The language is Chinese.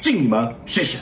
敬你们，谢谢。